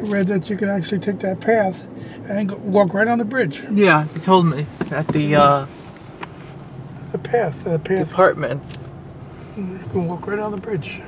I read that you can actually take that path and go, walk right on the bridge. Yeah, he told me at the uh, The path, the path. department. You can walk right on the bridge.